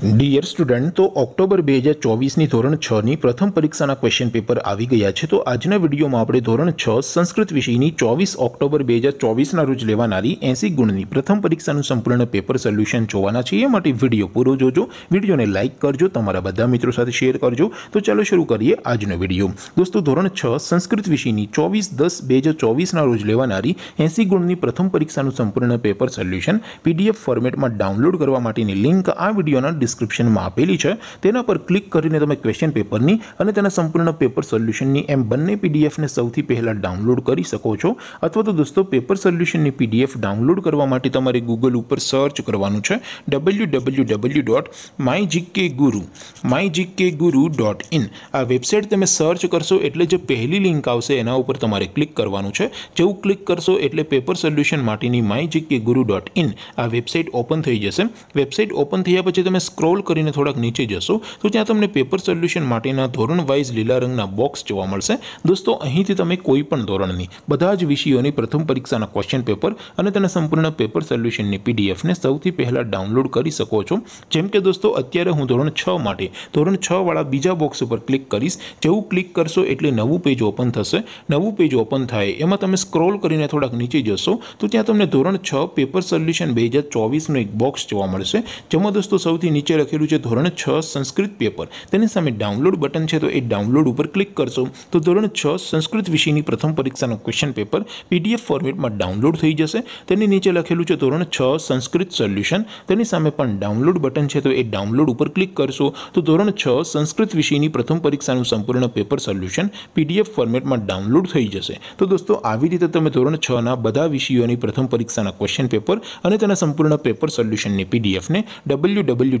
Dear student તો October બે હજાર ચોવીસની ધોરણ છની પ્રથમ પરીક્ષાના ક્વેશ્ચન પેપર આવી ગયા છે. તો આજના વિડીયોમાં આપણે ધોરણ છ સંસ્કૃત વિષયની ચોવીસ ઓક્ટોબર બે હજાર ચોવીસના રોજ લેવાનારી એસી ગુણની પ્રથમ પરીક્ષાનું સંપૂર્ણ પેપર સોલ્યુશન જોવાના છે એ માટે વીડિયો પૂરો જોજો. વિડીયોને લાઇક કરજો. તમારા બધા મિત્રો સાથે શેર કરજો. તો ચાલો શરૂ કરીએ આજનો વીડિયો. દોસ્તો, ધોરણ છ સંસ્કૃત વિષયની ચોવીસ દસ બે હજાર ચોવીસના રોજ લેવાનારી એસી ગુણની પ્રથમ પરીક્ષાનું સંપૂર્ણ પેપર સોલ્યુશન પીડીએફ ફોર્મેટમાં ડાઉનલોડ કરવા માટેની લિંક આ વિડીયોના ડિસ્ક્રિપ્શનમાં આપેલી છે, તેના પર ક્લિક કરીને તમે ક્વેશ્ચન પેપરની અને તેના સંપૂર્ણ પેપર સોલ્યુશનની એમ બંને પીડીએફને સૌથી પહેલાં ડાઉનલોડ કરી શકો છો. અથવા તો દોસ્તો પેપર સોલ્યુશનની પીડીએફ ડાઉનલોડ કરવા માટે તમારે ગૂગલ ઉપર સર્ચ કરવાનું છે W W W dot my GK Guru my GK Guru dot in આ વેબસાઇટ તમે સર્ચ કરશો એટલે જે પહેલી લિંક આવશે, એના ઉપર તમારે ક્લિક કરવાનું છે. જેવું ક્લિક કરશો એટલે પેપર સોલ્યુશન માટેની માય જીકે ગુરુ ડોટ ઇન આ વેબસાઇટ ઓપન થઈ જશે. વેબસાઇટ ઓપન થયા પછી તમે સ્ક્રોલ કરીને થોડાક નીચે જશો, તો ત્યાં તમને પેપર સોલ્યુશન માટેના ધોરણ વાઇઝ લીલા રંગના બોક્સ જોવા મળશે. દોસ્તો, અહીંથી તમે કોઈ પણ ધોરણની, બધા જ વિષયોની પ્રથમ પરીક્ષાના ક્વેશ્ચન પેપર અને તેના સંપૂર્ણ પેપર સોલ્યુશનની પીડીએફને સૌથી પહેલાં ડાઉનલોડ કરી શકો છો. જેમ કે દોસ્તો, અત્યારે હું ધોરણ છ માટે, ધોરણ છ વાળા બીજા બોક્સ ઉપર ક્લિક કરીશ. જેવું ક્લિક કરશો એટલે નવું પેજ ઓપન થશે. નવું પેજ ઓપન થાય, એમાં તમે સ્ક્રોલ કરીને થોડાક નીચે જશો, તો ત્યાં તમને ધોરણ છ પેપર સોલ્યુશન બે હજાર ચોવીસનું એક બોક્સ જોવા મળશે. જેમાં દોસ્તો સૌથી નીચે લખેલું છે ધોરણ છ સંસ્કૃત પેપર. તેની સામે ડાઉનલોડ બટન છે તો એ ડાઉનલોડ ઉપર ક્લિક કરશો. તો ધોરણ છ સંસ્કૃત વિષયની પ્રથમ પરીક્ષાનો ક્વેશ્ચન પેપર પીડીએફ ફોર્મેટમાં ડાઉનલોડ થઈ જશે. તેની નીચે લખેલું છે ધોરણ છ સંસ્કૃત સોલ્યુશન તેની સામે પણ ડાઉનલોડ બટન છે તો એ ડાઉનલોડ ઉપર ક્લિક કરશો. તો ધોરણ છ સંસ્કૃત વિષયની પ્રથમ પરીક્ષાનું સંપૂર્ણ પેપર સોલ્યુશન પીડીએફ ફોર્મેટમાં ડાઉનલોડ થઈ જશે. તો દોસ્તો, આવી રીતે તમે ધોરણ છના બધા વિષયોની પ્રથમ પરીક્ષાના ક્વેશ્ચન પેપર અને તેના સંપૂર્ણ પેપર સોલ્યુશનની પીડીએફને W W